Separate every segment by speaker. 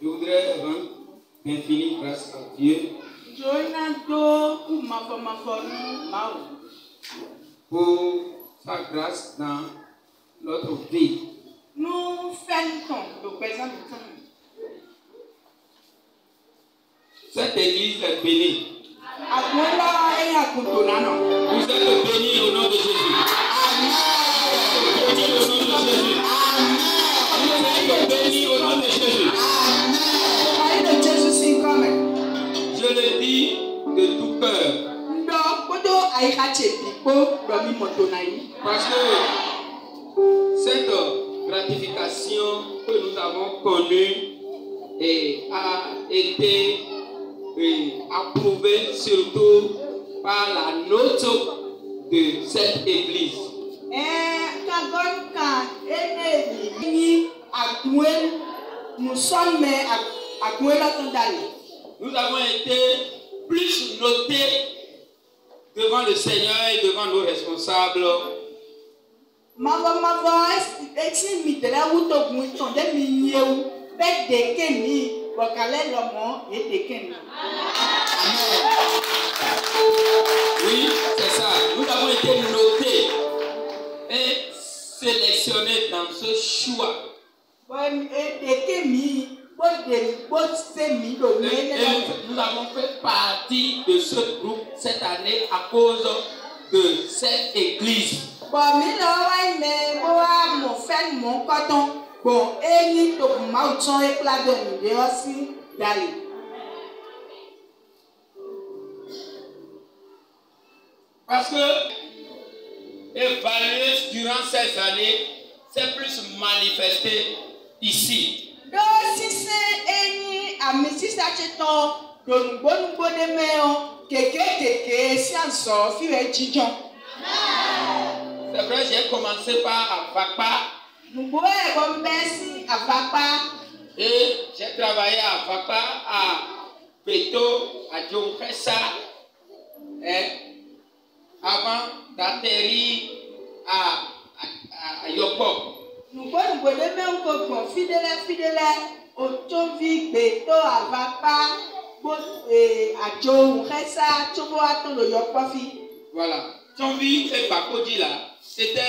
Speaker 1: Je voudrais rendre d'infinies grâce à Dieu pour sa grâce dans notre vie.
Speaker 2: Mi tɔn.
Speaker 1: Cette église est bénie. Vous êtes bénis au nom de Jésus. Bénis au nom de Jésus. Vous êtes bénis au nom de Jésus. Parce que cette gratification que nous avons connue et a été eh, approuvée surtout par la note de cette église.
Speaker 2: Yi.
Speaker 1: Nous avons été plus notés devant le Seigneur et devant nos responsables. Oui, c'est ça. Nous avons été notés et sélectionnés dans ce choix. Et, et. Nous, avons fait partie de ce groupe cette année à cause de cette église. Parce que évaluer durant ces années, c'est plus manifesté ici.
Speaker 2: Do sise eyi ami sisa tse tɔ ɖonugbo ɖemewo kekekeke siansɔ fi le dzidzɔ.
Speaker 1: C'est vrai, j'ai commencé par Avakpa.
Speaker 2: Nugbo yɛ kɔ mbɛ si Avakpa.
Speaker 1: Et j'ai travaillé à Avakpa, à Beto, à Djonkesa, hein, avant d'atterrir à, à, à, à
Speaker 2: Yopok. Nugbo nugbo ɖemewo ko gbɔn fi ɖe lɛ fi ɖe lɛ, o tó vi Beto Avakpa.
Speaker 1: Voilà. Tonvi et Bakodji là, c'était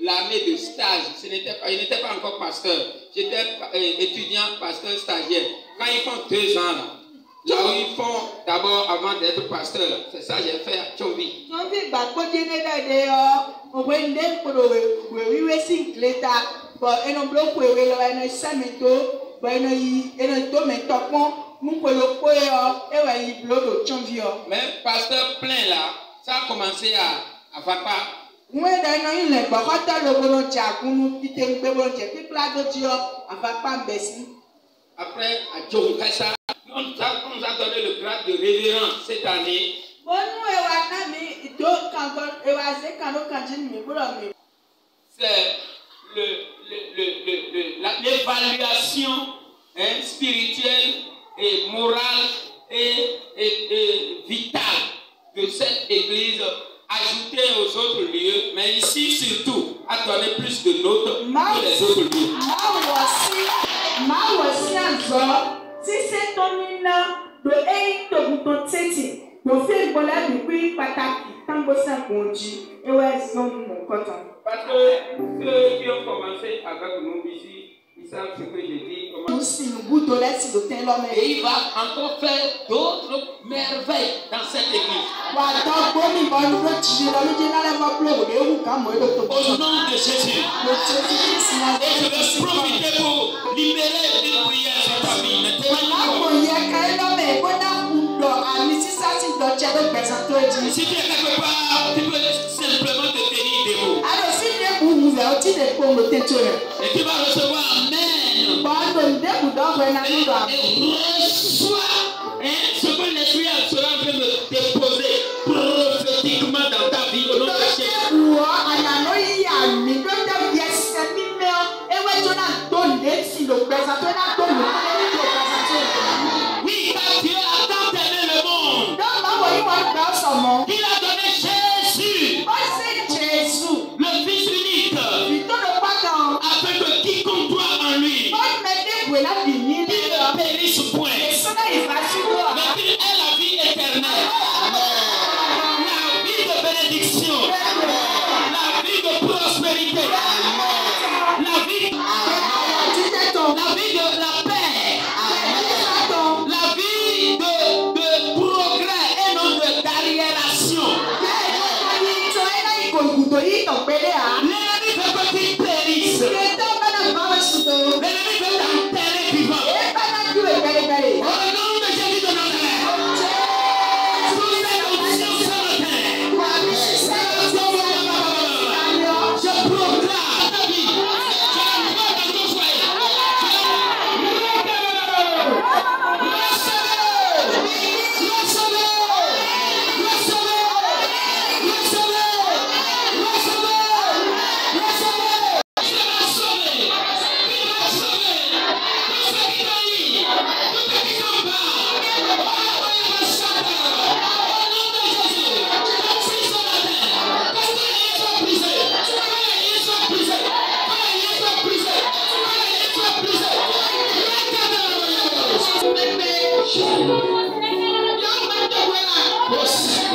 Speaker 1: l'année de stage. Ce n'était pas, il n'était pas encore pasteur. J'étais euh, étudiant, pasteur, stagiaire. Quand ils font deux ans là, là où ils font d'abord avant d'être pasteur, c'est ça que j'ai fait à Tonvi.
Speaker 2: tsovi gbàgbọ́dé ne ɖe ɖe yɔ òwe ŋdé kplɔ wèwíwé si nkle ta bɔn enoblo kwewe lɔ ene sɛmi to bɔn ene yi ene to mɛ tɔ kpɔn nukolo
Speaker 1: Mais pasteur plein là, ça a commencé à, à
Speaker 2: si.
Speaker 1: Après à on nous a, on nous a donné le grade de révérend cette année. c'est le, le, le, le, le- la- l'évaluation hein, spirituelle et morale et, et, et vitale de cette église ajoutée aux autres lieux, mais ici surtout a donné plus de notes que les autres lieux. Parce que ceux qui ont commencé avec nous ici,
Speaker 2: si do tɛ lɔ mɛ.
Speaker 1: Et il va encore faire d'autres merveilles dans cette église.
Speaker 2: de
Speaker 1: Au nom de Jésus. Et je vais profiter pour libérer une prière sur ta vie. Si tu es quelque part, tu peux Et tu vas recevoir Amen. Reçois
Speaker 2: mudoi tokpelea.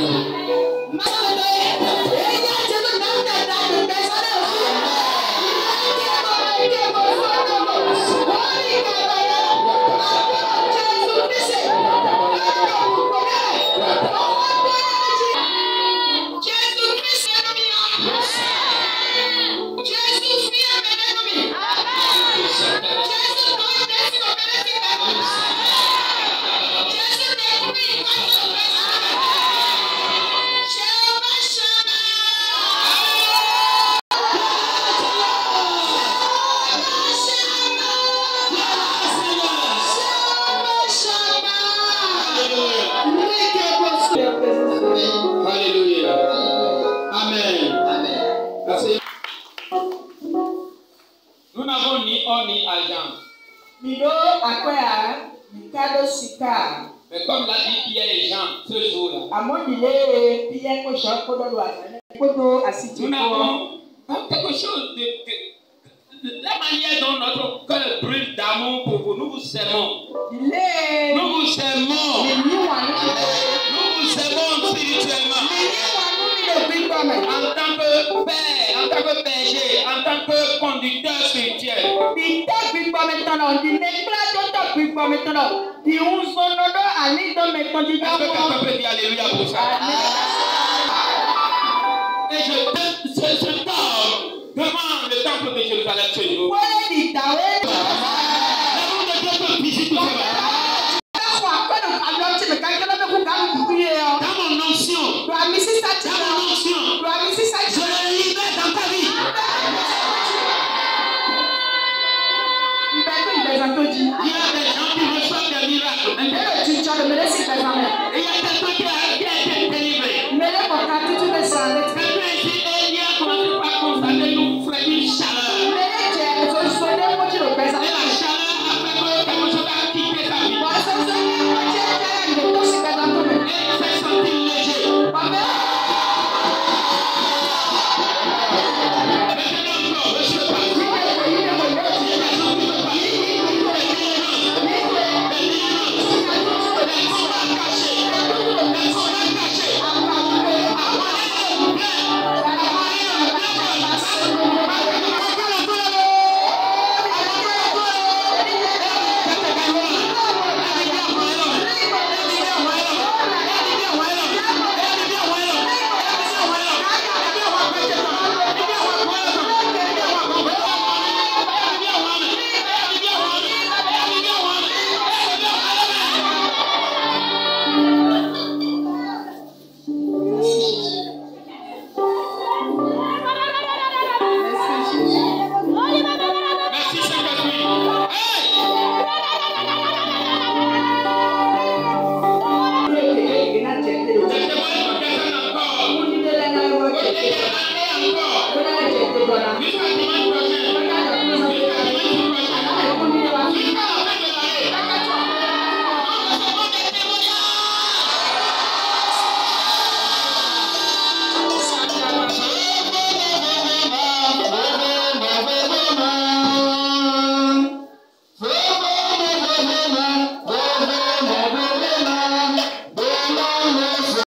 Speaker 2: Thank you. Miro akɔya ɖeka sika.
Speaker 1: Mais comme la Bible est les gens ce jour-là.
Speaker 2: Àmọ́ ìdílé bíyẹ kò sọ kó lọ́dọ̀ àtẹ̀lẹ́ kó tó àsìkò.
Speaker 1: Nous avons quelque chose de, de la manière dont notre cœur brûle d'amour pour vous, nous vous aimons.
Speaker 2: Les...
Speaker 1: Nous vous aimons.
Speaker 2: Les...
Speaker 1: Nous vous aimons spirituellement.
Speaker 2: Les...
Speaker 1: En tant que Père. Tant que berger, en tant que conducteur spirituel. Est-ce que quelqu'un peut dire Alléluia pour ça? Et